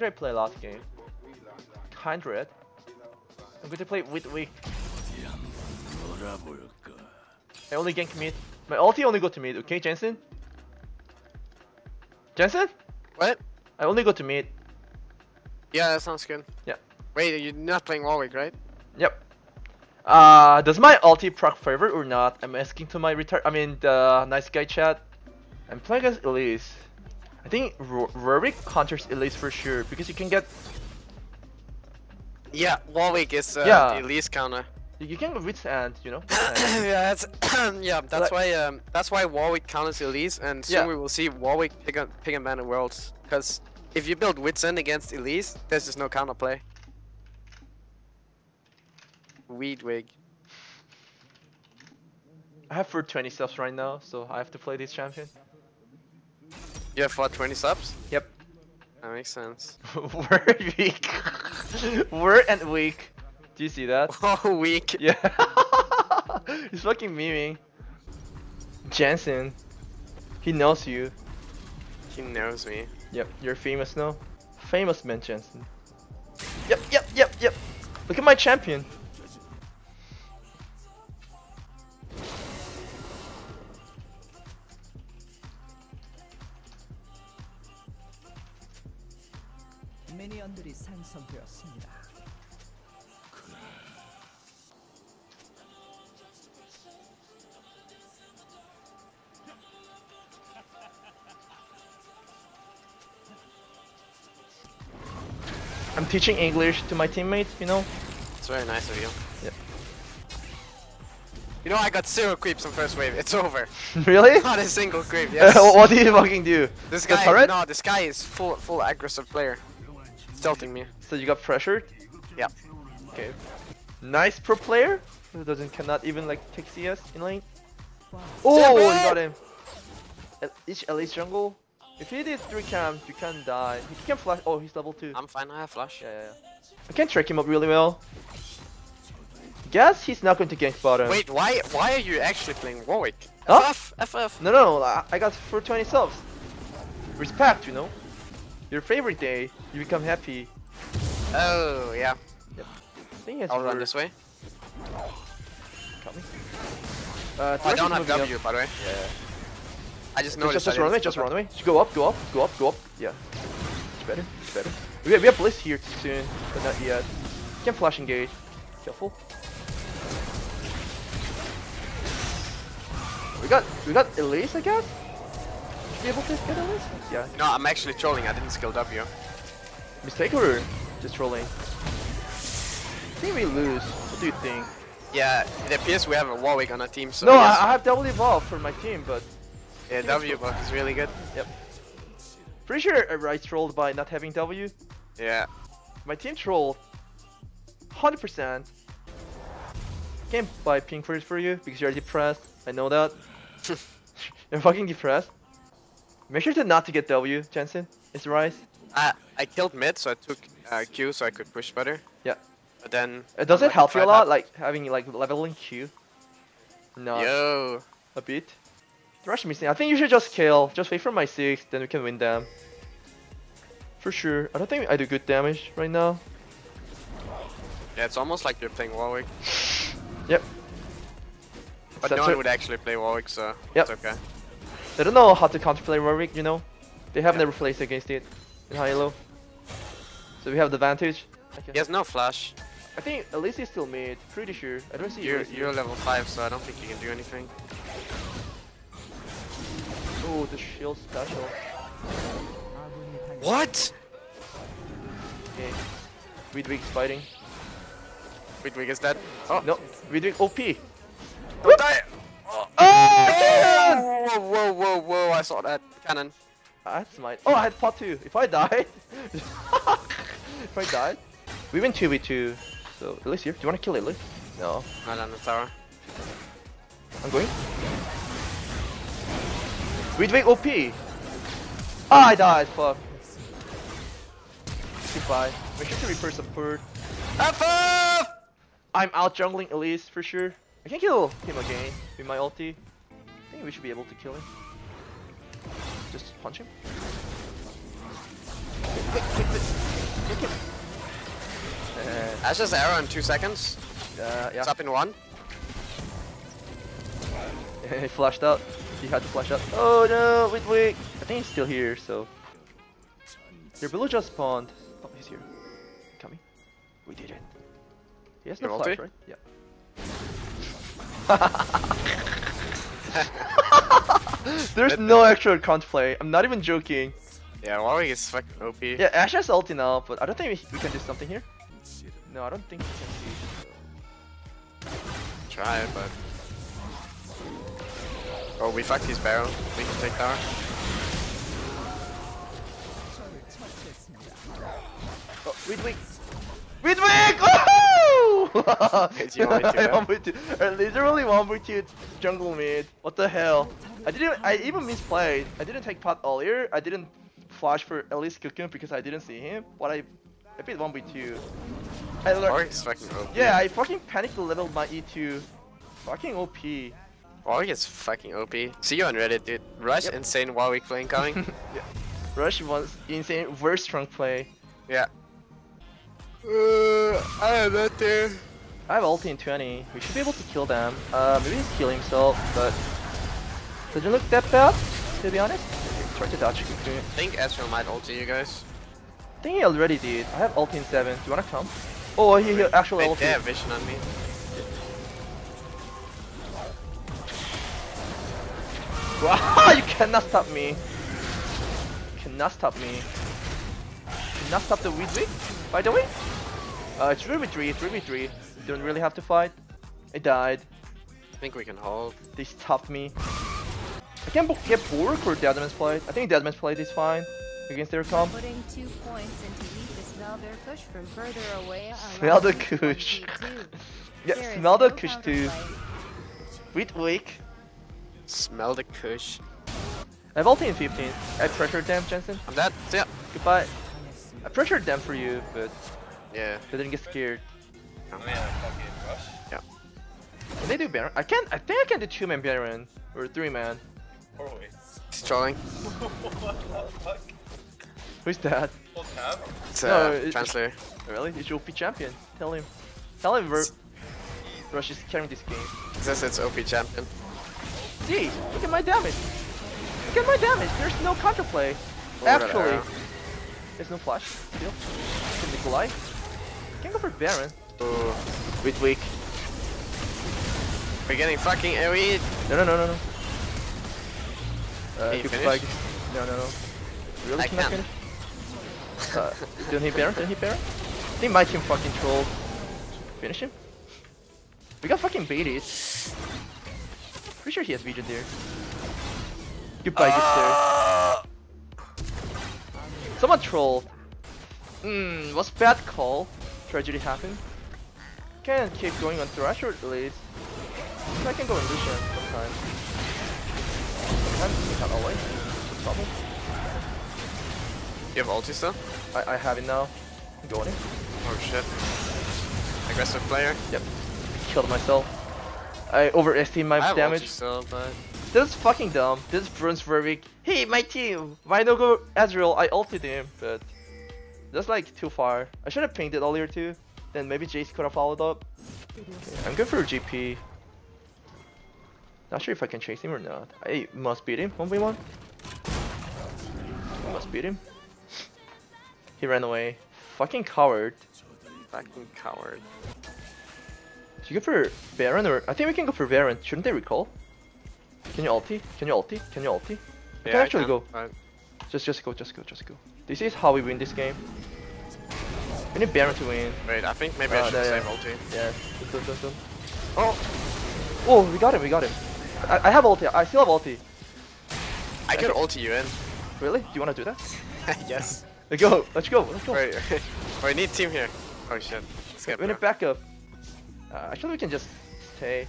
did I play last game? 100. I'm going to play with weak. I only gank mid. My ulti only go to mid, okay, Jensen? Jensen? What? I only go to mid. Yeah, that sounds good. Yeah. Wait, you're not playing Warwick, right? Yep. Uh, does my ulti proc favor or not? I'm asking to my retard. I mean, the nice guy chat. I'm playing as Elise. I think R Warwick counters Elise for sure because you can get Yeah, Warwick is uh, Yeah. the least counter. you can withstand, you know. yeah, that's yeah. That's Like- why um, that's why Warwick counters Elise, and soon Yeah. we will see Warwick pick up pick and ban the worlds. Because if you build Witsen against Elise, there's just no counterplay. Weedwig. I have for 20 subs right now, so I have to play this champion. You have twenty subs? Yep. That makes sense. We're weak. We're and weak. Do you see that? Oh, weak. Yeah. He's fucking memeing. Jensen. He knows you. He knows me. Yep, you're famous now. Famous man Jensen. Yep, yep, yep, yep. Look at my champion. I'm teaching English to my teammates, you know? It's very nice of you. Yep. You know, I got zero creeps on first wave. It's over. really? Not a single creep. Yes. what do you fucking do? This guy. No, this guy is full full aggressive player. Stealthing me. So you got pressured? Yeah. Okay. Nice pro player who doesn't cannot even like take CS in lane. Oh, you got him. At each at least jungle. If he did three camps, you can die. He can flash. Oh, he's level two. I'm fine. I have flash. Yeah, yeah, yeah. I can track him up really well. Guess he's not going to gank bottom. Wait, why? Why are you actually playing Warwick? Huh? FF, FF. No, no, I- I got 420 subs. Respect, you know. Your favorite day, you become happy. Oh yeah. I think it's I'll run this way. Got me. Uh, I don't have W, by the way. Yeah. I just noticed. just, just run away, just run away. Just go up, go up, go up, go up. Yeah. It's better, it's better. We have, we have Bliss here soon, but not yet. Can flash engage. Careful. We got, we got Elise, I guess. Should be able to get Elise. Yeah. No, I'm actually trolling. I didn't skill W. Mistake or just trolling? I think we lose. What do you think? Yeah, it appears we have a Warwick on our team. So no, yes. I, I have double evolve for my team, but yeah, W buff is really good. Yep. Pretty sure I trolled by not having W. Yeah. My team trolled 100%. Can't buy pink first for you because you're depressed. I know that. you're fucking depressed. Make sure to not to get W, Jensen. It's Rise. I I killed mid, so I took uh, Q so I could push better. Yeah. But then. Uh, does it help you a lot, that- like having like leveling Q? No, Yo. a bit. Thresh missing. I think you should just kill. Just wait for my six, then we can win them. For sure. I don't think I do good damage right now. Yeah, it's almost like you're playing Warwick. Yep. But Except no one would actually play Warwick, so Yep. it's okay. They don't know how to counterplay Rorik, you know? They have yeah. never played against it in high. So we have the advantage. Okay. He has no flash. I think Elise is still mid, pretty sure. I don't see you're, you're level 5, so I don't think you can do anything. Oh, the shield special. What? Okay. Widwig's fighting. Widwig is dead. Oh. No, Widwig OP. Don't Whoop. die! Oh. oh. I saw that cannon. That's my. Oh, I had pot two. If I died, if I died, we win two v two. So Elise here. Do you want to kill Elise? No, Not on the tower. I'm going. Weedwig OP. Ah, I died. Fuck. Goodbye. Make sure to repair support. FF! I'm out jungling Elise for sure. I can kill him again with my ulti. I think we should be able to kill him. Just punch him. Quick, quick, quick, quick. Ashe's arrow in two seconds. Uh, yeah. It's up in one. he flashed out. He had to flash out. Oh no, wait, wait. I think he's still here, so. Your below just spawned. Oh, he's here. Coming. We did it. He has no Your flash, right? Yeah. There's no extra counterplay. I'm not even joking. Yeah, Warwick is fucking OP. Yeah, Ashe has ulti now, but I don't think we, can do something here. No, I don't think we can do Try it, but... Oh, we fucked his barrel. We can take that. Oh, Widwig! Widwig! to, I yeah? want me to. I literally to jungle mid. What the hell? I didn't. I even misplayed. I didn't take pot earlier. I didn't flash for Elise Cocoon because I didn't see him. But I, I beat one v two. I learned. Warwick is fucking OP. Yeah, I fucking panicked the level of my E2. Fucking OP. Warwick is fucking OP. See you on Reddit, dude. Rush Yep. insane Warwick playing coming. yeah. Rush was insane, very strong play. yeah. Uh, I am not there. I have ulti in 20. We should be able to kill them. Uh, maybe he's killing himself, but doesn't look that bad, to be honest. Try to dodge Cocoon. I think Ezreal might ulti you guys. I think he already did. I have ulti in 7. Do you wanna come? Oh, he, he actually Wait, ulti. they have vision on me. Wow, you cannot stop me. You Cannot stop me. You Cannot stop the weed weed, by the way. Uh, it's 3v3, 3v3. You don't really have to fight. I died. I think we can hold. They stopped me. I can't get Bork or Deadman's Plate. I think Deadman's Plate is fine against their comp. Putting two points into eat the smell their kush from further away. Smell the allows you to kush. 1v2. Yeah, There is smell the no kush too. counterplay. Wait, wake. Smell the kush. I have ulti in 15. I pressured them, Jensen. I'm dead. See ya. Goodbye. I pressured them for you, but Yeah. they didn't get scared. Oh yeah, fucking rush. Can they do Baron? I can. I think I can do two man Baron or three man. Probably. He's trolling. what the fuck? Who's that? Full tab? It's No, uh, it- translator. Really? He's your OP champion. Tell him. Tell him Ver- Rush is carrying this game. It says it's OP champion. See, look at my damage. Look at my damage. There's no counterplay. Actually, there's no flash. Still, Can Nikolai. Can go for Baron. Ooh. Wait, weak. We're getting fucking AoE. No, no, no, no, no. Uh, Can you flag. No, no, no. Really I can. finish? Uh, didn't hit Baron? Didn't hit Baron? I think my team fucking trolled. Finish him? We got fucking baited. Pretty sure he has vision there. Goodbye, Ah! good sir. Someone trolled. Hmm, was bad call. Tragedy happened. Can keep going on Thresh or at least. I can go on Lucian sometimes. Sometimes, not always. No problem. You have ulti still? I, I have it now. I'm going in. Oh shit. Aggressive player. Yep. Killed myself. I overestimated my I have ulti damage. still, but This is fucking dumb. This burns very weak. Hey, my team! Why no go Ezreal? I ulted him, but that's like too far. I should have pinged it earlier too. Then maybe Jace could have followed up. Okay, I'm good for GP. Not sure if I can chase him or not. I must beat him 1v1. I must beat him. He ran away. Fucking coward. fucking coward. Should we go for Baron or I think we can go for Baron. Shouldn't they recall? Can you ulti? Can you ulti? Can you ulti? Yeah, can I actually go. but Just just go, just go, just go. This is how we win this game. We need Baron to win. Wait, I think maybe Uh, I should there, save yeah. ulti. Yeah. Dun, dun, dun. Oh! Oh, we got him, we got him. I, I have ulti, I still have ulti. I could ulti you in. Really? Do you wanna do that? yes. Let's go, let's go, let's go. Wait, wait. we need team here. Oh shit. Let's get we need bro. backup. Uh, actually, we can just stay.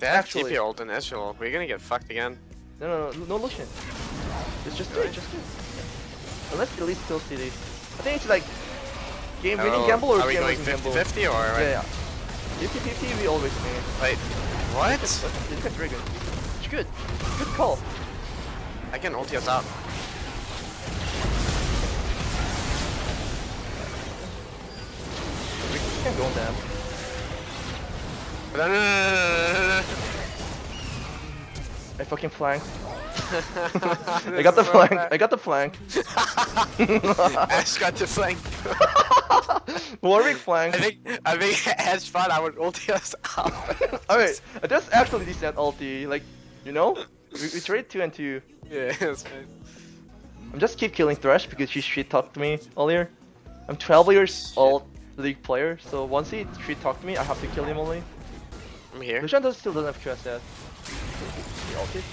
They have actually- TP ult and Ezreal. We're gonna get fucked again. No, no, no, no Lucian. Just, just do it, just do it. Unless at least still see this. I think it's like game winning Oh, gamble or Are game losing gamble. 50-50 or? Yeah, yeah. 50-50 we always win. Wait, what? Look at Dragon. It's good. Good call. I can ulti us out. We no, no, no, I fucking flanked. I got the flank. I got the flank. Ashe got the flank. Warwick flank. I think I think Ashe thought oh, I would ulti us out. Alright, that's actually decent ulti. Like, you know, we, we trade two and two. Yeah, that's fine. I'm just keep killing Thresh because she shit talked to me earlier. I'm 12 years old league player, so once he shit talked to me, I have to kill him only. I'm here. Lucian does still doesn't have QSS. He ulted.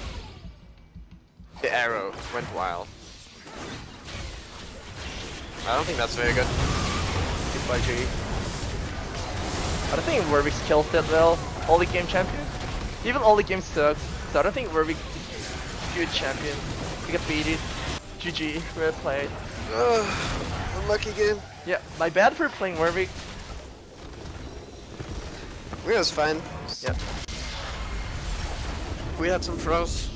The arrow went wild. I don't think that's very good. Goodbye, G. I don't think Warwick's kills that well. All the game champion. Even all the game sucks. So I don't think Warwick is good champion. We got beaten. GG. Well played. unlucky game. Yeah, my bad for playing Warwick. It was fine. Yeah. We had some throws.